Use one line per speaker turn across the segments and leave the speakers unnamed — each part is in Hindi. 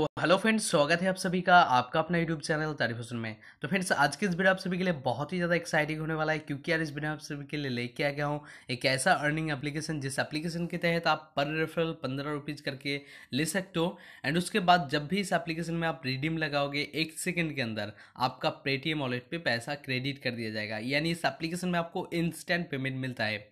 तो हेलो फ्रेंड्स, स्वागत है आप सभी का आपका अपना यूट्यूब चैनल तारीफ़ हुसैन में। तो फ्रेंड्स, आज की इस वीडियो आप सभी के लिए बहुत ही ज़्यादा एक्साइटिंग होने वाला है, क्योंकि यार इस वीडियो आप सभी के लिए लेके आ गया हूँ एक ऐसा अर्निंग एप्लीकेशन जिस एप्लीकेशन के तहत आप पर रेफरल पंद्रह रुपीज़ करके ले सकते हो। एंड उसके बाद जब भी इस एप्लीकेशन में आप रिडीम लगाओगे एक सेकेंड के अंदर, आपका पेटीएम वॉलेट पर पैसा क्रेडिट कर दिया जाएगा। यानी इस एप्लीकेशन में आपको इंस्टेंट पेमेंट मिलता है।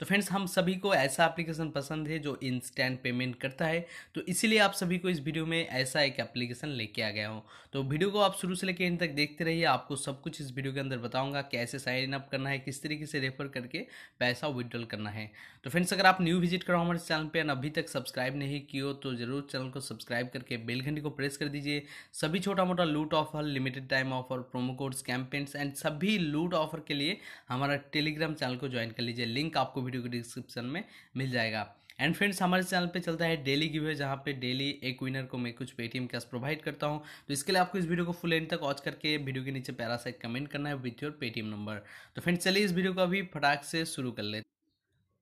तो फ्रेंड्स हम सभी को ऐसा एप्लीकेशन पसंद है जो इंस्टेंट पेमेंट करता है। तो इसीलिए आप सभी को इस वीडियो में ऐसा एक एप्लीकेशन लेके आ गया हूँ। तो वीडियो को आप शुरू से लेकर इन तक देखते रहिए। आपको सब कुछ इस वीडियो के अंदर बताऊँगा कैसे साइन अप करना है, किस तरीके से रेफर करके पैसा विड्रॉल करना है। तो फ्रेंड्स अगर आप न्यू विज़िट करो हमारे चैनल पर अभी तक सब्सक्राइब नहीं किए तो ज़रूर चैनल को सब्सक्राइब करके बेल घंटी को प्रेस कर दीजिए। सभी छोटा मोटा लूट offer limited time offer promo codes campaigns and सभी लूट ऑफ़र के लिए हमारा टेलीग्राम चैनल को ज्वाइन कर लीजिए। लिंक आपको वीडियो के डिस्क्रिप्शन में मिल जाएगा। एंड फ्रेंड्स हमारे चैनल पे चलता है डेली गिव, जहाँ पे डेली एक विनर को मैं कुछ पेटीएम कैश प्रोवाइड करता हूँ। तो इसके लिए आपको इस वीडियो को फुल एंड तक वॉच करके वीडियो के नीचे पैरा साइड कमेंट करना है विथ योर पेटीएम नंबर तो फ्रेंड्स चलिए इस वीडियो को अभी फटाक से शुरू कर लेते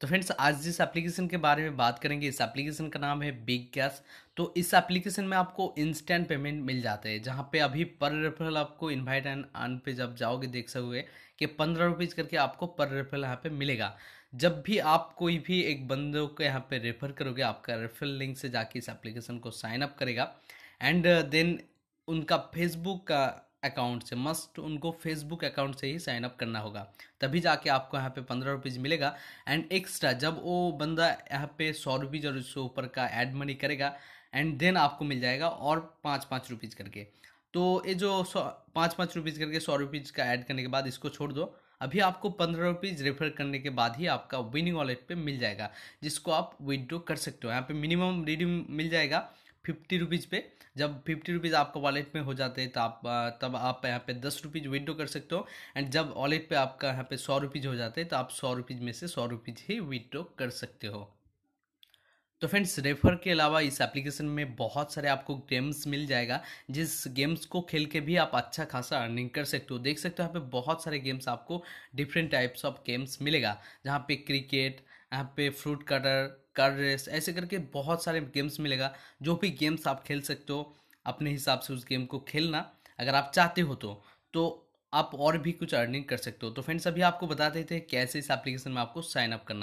तो फ्रेंड्स आज जिस एप्लीकेशन के बारे में बात करेंगे, इस एप्लीकेशन का नाम है बिग गैस तो इस एप्लीकेशन में आपको इंस्टेंट पेमेंट मिल जाते हैं, जहाँ पे अभी पर रेफरल आपको इनवाइट एंड अन पे जब जाओगे, देख सकोगे कि पंद्रह रुपीज़ करके आपको पर रेफरल यहाँ पे मिलेगा। जब भी आप कोई भी एक बंदों को यहाँ पे रेफर करोगे आपका रेफरल लिंक से जाके इस एप्लीकेशन को साइन अप करेगा। एंड देन uh, उनका फेसबुक का अकाउंट से मस्ट उनको फेसबुक अकाउंट से ही साइन अप करना होगा। तभी जाके आपको यहाँ पे पंद्रह रुपीज़ मिलेगा। एंड एक्स्ट्रा जब वो बंदा यहाँ पे सौ रुपीज़ और उससे ऊपर का एड मनी करेगा एंड देन आपको मिल जाएगा और पाँच पाँच रुपीज़ करके। तो ये जो सौ पाँच पाँच रुपीज़ करके सौ रुपीज़ का ऐड करने के बाद इसको छोड़ दो। अभी आपको पंद्रह रुपीज़ रेफर करने के बाद ही आपका विनिंग वॉलेट पे मिल जाएगा, जिसको आप विदड्रॉ कर सकते हो। यहाँ पे मिनिमम रिडीम मिल जाएगा फिफ्टी रुपीज़ पे। जब फिफ्टी रुपीज़ आपका वॉलेट में हो जाते हैं तो आप तब आप यहाँ पे दस रुपीज़ विड्रो कर सकते हो। एंड जब वॉलेट पे आपका यहाँ पे सौ रुपीज़ हो जाते हैं तो आप सौ रुपीज़ में से सौ रुपीज़ ही विड्रो कर सकते हो। तो फ्रेंड्स, रेफर के अलावा इस एप्लीकेशन में बहुत सारे आपको गेम्स मिल जाएगा, जिस गेम्स को खेल के भी आप अच्छा खासा अर्निंग कर सकते हो। देख सकते हो यहाँ पे बहुत सारे गेम्स आपको डिफरेंट टाइप्स ऑफ़ गेम्स मिलेगा, जहाँ पे क्रिकेट, यहाँ पे फ्रूट कटर, कार रेस, ऐसे करके बहुत सारे गेम्स मिलेगा, जो भी गेम्स आप खेल सकते हो, अपने हिसाब से उस गेम को खेलना। अगर आप चाहते हो तो तो आप और भी कुछ अर्निंग कर सकते हो। तो फ्रेंड्स, अभी आपको बता देते हैं कैसे इस एप्लीकेशन में आपको साइन अप करना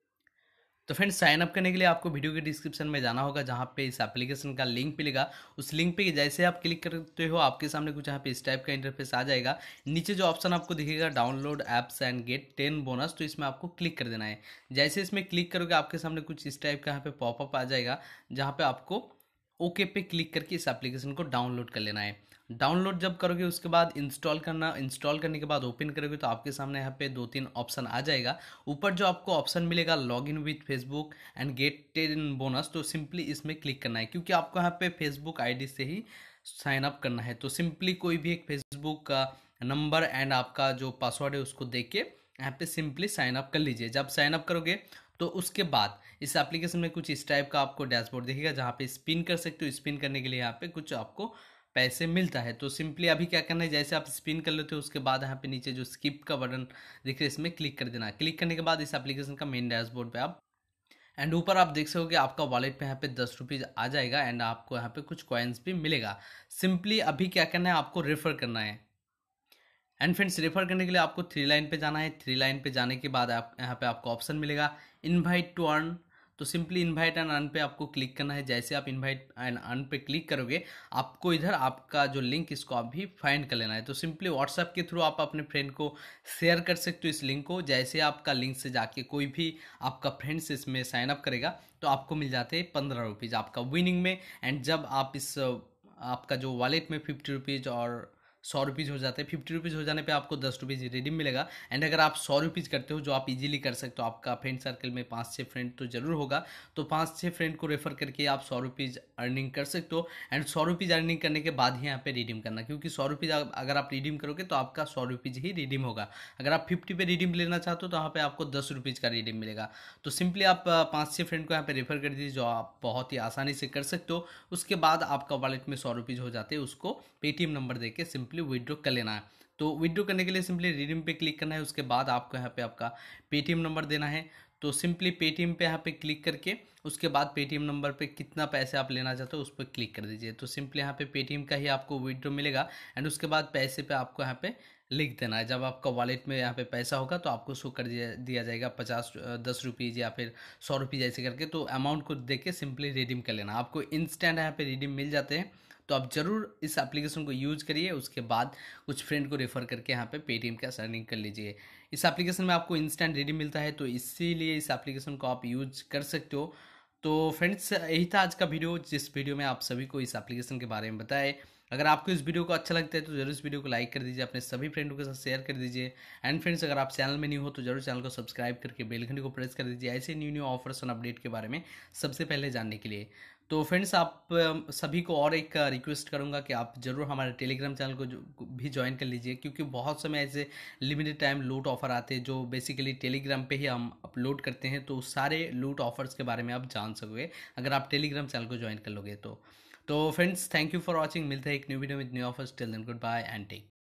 तो फ्रेंड्स साइन अप करने के लिए आपको वीडियो के डिस्क्रिप्शन में जाना होगा, जहाँ पे इस एप्लीकेशन का लिंक मिलेगा। उस लिंक पे जैसे आप क्लिक करते हो, आपके सामने कुछ यहाँ पे इस टाइप का इंटरफेस आ जाएगा। नीचे जो ऑप्शन आपको दिखेगा download apps and get ten bonus तो इसमें आपको क्लिक कर देना है। जैसे इसमें क्लिक करोगे, आपके सामने कुछ इस टाइप का यहाँ पे पॉपअप आ जाएगा, जहाँ पे आपको ओके पे क्लिक करके इस एप्लीकेशन को डाउनलोड कर लेना है। डाउनलोड जब करोगे, उसके बाद इंस्टॉल करना, इंस्टॉल करने के बाद ओपन करोगे तो आपके सामने यहाँ पे दो तीन ऑप्शन आ जाएगा। ऊपर जो आपको ऑप्शन मिलेगा log in with Facebook and get ten bonus तो सिंपली इसमें क्लिक करना है, क्योंकि आपको यहाँ पे फेसबुक आईडी से ही साइन अप करना है। तो सिंपली कोई भी एक फेसबुक का नंबर एंड आपका जो पासवर्ड है, उसको देख के यहाँ पे सिंपली साइन अप कर लीजिए। जब साइन अप करोगे तो उसके बाद इस एप्लीकेशन में कुछ इस टाइप का आपको डैशबोर्ड दिखेगा, जहाँ पे स्पिन कर सकते हो। स्पिन करने के लिए यहाँ पे कुछ आपको पैसे मिलता है तो सिंपली अभी क्या करना है, जैसे आप स्पिन कर लेते हो, उसके बाद यहाँ पे नीचे जो स्किप का बटन दिख रहा है, इसमें क्लिक कर देना। क्लिक करने के बाद इस एप्लीकेशन का मेन डैशबोर्ड पे आप एंड ऊपर आप देख सकोगे आपका वॉलेट पे यहाँ पे दस रुपीज़ आ जाएगा एंड आपको यहाँ पे कुछ कॉइन्स भी मिलेगा। सिंपली अभी क्या करना है, आपको रेफर करना है। एंड फ्रेंड्स रेफर करने के लिए आपको थ्री लाइन पे जाना है। थ्री लाइन पे जाने के बाद आप, यहाँ पे आपको ऑप्शन मिलेगा। इनवाइट टू अर्न तो सिंपली इनवाइट एंड अन पे आपको क्लिक करना है। जैसे आप इनवाइट एंड अन पे क्लिक करोगे, आपको इधर आपका जो लिंक इसको आप भी फाइंड कर लेना है। तो सिंपली व्हाट्सएप के थ्रू आप अपने फ्रेंड को शेयर कर सकते हो इस लिंक को। जैसे आपका लिंक से जाके कोई भी आपका फ्रेंड्स इसमें साइन अप करेगा तो आपको मिल जाते हैं पंद्रह रुपीज़ आपका विनिंग में। एंड जब आप इस, आपका जो वॉलेट में फिफ्टी रुपीज़ और सौ रुपीज़ हो जाते हैं, फिफ्टी रुपीज़ हो जाने पे आपको दस रुपीज़ रिडीम मिलेगा। एंड अगर आप सौ रुपीज़ करते हो जो आप इजीली कर सकते हो, आपका फ्रेंड सर्कल में पाँच छः फ्रेंड तो ज़रूर होगा। तो पाँच छः फ्रेंड को रेफर करके आप सौ रुपीज़ अर्निंग कर सकते हो। एंड सौ रुपीज़ अर्निंग करने के बाद ही यहाँ पर रिडीम करना, क्योंकि सौ रुपीज़ अगर आप रिडीम करोगे तो आपका सौ रुपीज़ ही रिडीम होगा। अगर आप फिफ्टी पे रिडीम लेना चाहते हो तो वहाँ पर आपको दस रुपीज़ का रिडीम मिलेगा। तो सिंपली आप पाँच छः फ्रेंड को यहाँ पर रेफर कर दीजिए, जो आप बहुत ही आसानी से कर सकते हो। उसके बाद आपका वॉलेट में सौ रुपीज़ हो जाते हैं, उसको पेटीएम नंबर दे के सिंपली विड्रॉ कर लेना है। तो विड्रो करने के लिए सिंपली रिडीम पे क्लिक करना है, उसके बाद आपको यहाँ पे आपका पेटीएम नंबर देना है। तो सिंपली पेटीएम पे यहाँ पे क्लिक करके, उसके बाद पेटीएम नंबर पे कितना पैसे आप लेना चाहते हो, उस पर क्लिक कर दीजिए। तो सिंपली यहाँ पे पेटीएम का ही आपको विड्रो मिलेगा एंड उसके बाद पैसे पे आपको यहाँ पे लिख देना है। जब आपका वॉलेट में यहाँ पे पैसा होगा तो आपको शो कर दिया जाएगा पचास दस रुपीज़ या फिर सौ रुपीज़ ऐसे करके। तो अमाउंट को देख के सिंपली रिडीम कर लेना। आपको इंस्टेंट यहाँ पे रिडीम मिल जाते हैं। तो आप ज़रूर इस एप्लीकेशन को यूज़ करिए, उसके बाद कुछ फ्रेंड को रेफ़र करके यहाँ पे पेटीएम का अर्निंग कर लीजिए। इस एप्लीकेशन में आपको इंस्टेंट रेडी मिलता है तो इसीलिए इस एप्लीकेशन को आप यूज़ कर सकते हो। तो फ्रेंड्स यही था आज का वीडियो जिस वीडियो में आप सभी को इस एप्लीकेशन के बारे में बताए अगर आपको इस वीडियो को अच्छा लगता है तो ज़रूर इस वीडियो को लाइक कर दीजिए, अपने सभी फ्रेंडों के साथ शेयर कर दीजिए। एंड फ्रेंड्स अगर आप चैनल में न्यू हो तो ज़रूर चैनल को सब्सक्राइब करके बेल घंटी को प्रेस कर दीजिए। ऐसे न्यू न्यू ऑफर्स और अपडेट के बारे में सबसे पहले जानने के लिए। तो फ्रेंड्स आप सभी को और एक रिक्वेस्ट करूँगा कि आप ज़रूर हमारे टेलीग्राम चैनल को भी ज्वाइन कर लीजिए, क्योंकि बहुत समय ऐसे लिमिटेड टाइम लूट ऑफ़र आते हैं, जो बेसिकली टेलीग्राम पे ही हम अपलोड करते हैं तो सारे लूट ऑफर्स के बारे में आप जान सकोगे, अगर आप टेलीग्राम चैनल को ज्वाइन कर लोगे तो। तो friends thank you for watching मिलते हैं एक new video with new offers till then goodbye and take